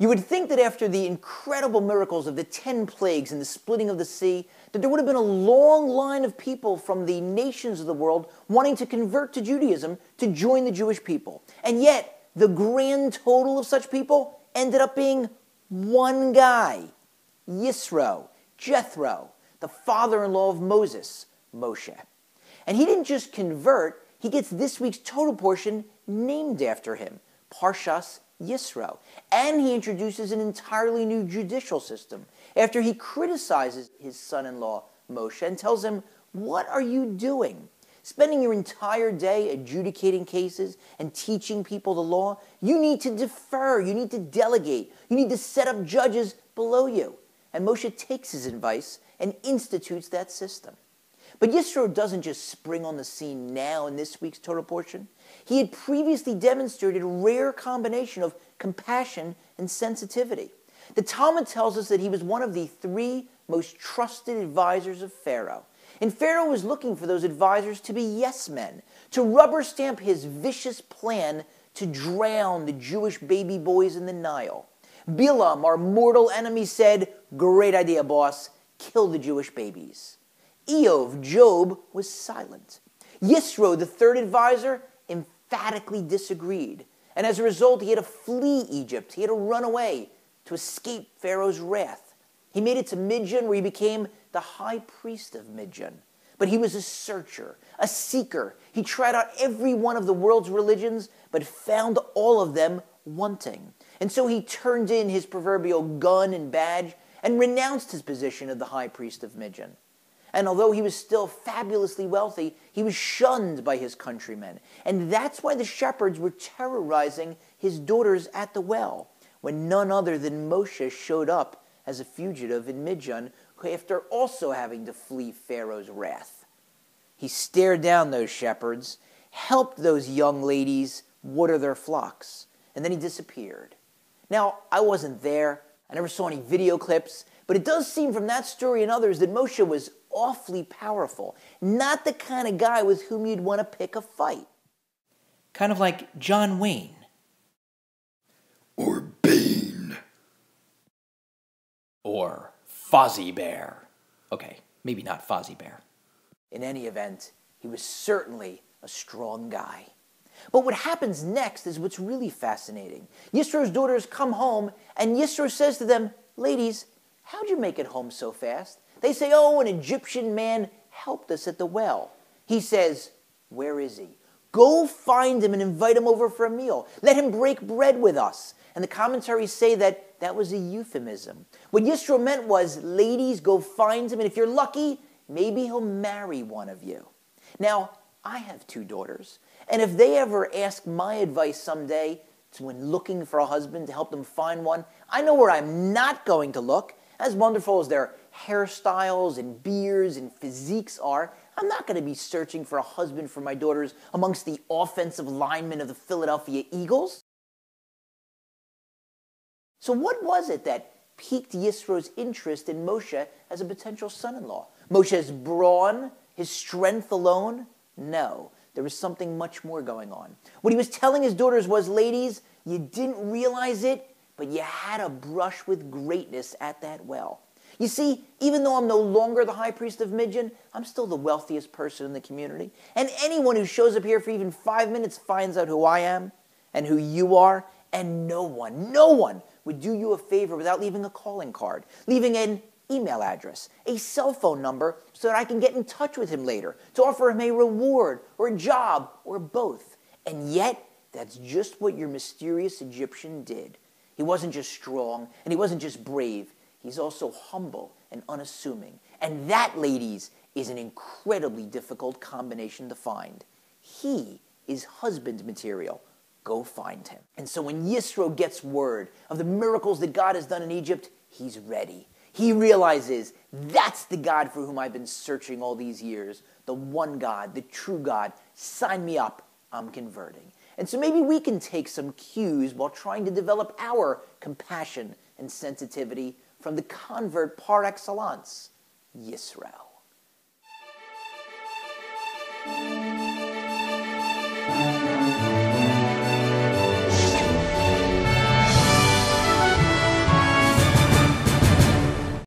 You would think that after the incredible miracles of the 10 plagues and the splitting of the sea, that there would have been a long line of people from the nations of the world wanting to convert to Judaism to join the Jewish people. And yet, the grand Torah of such people ended up being one guy Yisro, Jethro, the father in law of Moses, Moshe. And he didn't just convert, he gets this week's total portion named after him, Parshas Yisro. And he introduces an entirely new judicial system after he criticizes his son in law, Moshe, and tells him, What are you doing? Spending your entire day adjudicating cases and teaching people the law, you need to defer, you need to delegate, you need to set up judges below you. And Moshe takes his advice and institutes that system. But Yisro doesn't just spring on the scene now in this week's Torah portion. He had previously demonstrated a rare combination of compassion and sensitivity. The Talmud tells us that he was one of the three most trusted advisors of Pharaoh. And Pharaoh was looking for those advisors to be yes men, to rubber stamp his vicious plan to drown the Jewish baby boys in the Nile. Bilam, our mortal enemy, said, Great idea, boss, kill the Jewish babies. Iyov, Job, was silent. Yisro, the third advisor, emphatically disagreed. And as a result, he had to flee Egypt. He had to run away to escape Pharaoh's wrath. He made it to Midian, where he became the high priest of Midian. But he was a searcher, a seeker. He tried out every one of the world's religions, but found all of them wanting. And so he turned in his proverbial gun and badge and renounced his position of the high priest of Midian. And although he was still fabulously wealthy, he was shunned by his countrymen. And that's why the shepherds were terrorizing his daughters at the well when none other than Moshe showed up as a fugitive in Midian after also having to flee Pharaoh's wrath. He stared down those shepherds, helped those young ladies water their flocks, and then he disappeared. Now, I wasn't there. I never saw any video clips, but it does seem from that story and others that Moshe was awfully powerful, not the kind of guy with whom you'd want to pick a fight. Kind of like John Wayne. Or Bane. Or Fozzie Bear. Okay, maybe not Fozzie Bear. In any event, he was certainly a strong guy. But what happens next is what's really fascinating. Yisro's daughters come home, and Yisro says to them, Ladies, how'd you make it home so fast? They say, Oh, an Egyptian man helped us at the well. He says, Where is he? Go find him and invite him over for a meal. Let him break bread with us. And the commentaries say that that was a euphemism. What Yisro meant was, ladies, go find him, and if you're lucky, maybe he'll marry one of you. Now, I have two daughters, and if they ever ask my advice someday to when looking for a husband to help them find one, I know where I'm not going to look. As wonderful as their hairstyles and beards and physiques are, I'm not going to be searching for a husband for my daughters amongst the offensive linemen of the Philadelphia Eagles. So, what was it that piqued Yisro's interest in Moshe as a potential son in law? Moshe's brawn, his strength alone? No, there was something much more going on. What he was telling his daughters was, ladies, you didn't realize it, but you had a brush with greatness at that well. You see, even though I'm no longer the high priest of Midian, I'm still the wealthiest person in the community. And anyone who shows up here for even five minutes finds out who I am and who you are. And no one, no one would do you a favor without leaving a calling card, leaving an email address, a cell phone number so that I can get in touch with him later to offer him a reward or a job or both. And yet, that's just what your mysterious Egyptian did. He wasn't just strong and he wasn't just brave. He's also humble and unassuming. And that, ladies, is an incredibly difficult combination to find. He is husband material. Go find him. And so when Yisro gets word of the miracles that God has done in Egypt, he's ready. He realizes that's the God for whom I've been searching all these years. The one God, the true God. Sign me up. I'm converting. And so maybe we can take some cues while trying to develop our compassion and sensitivity from the convert par excellence, Yisro.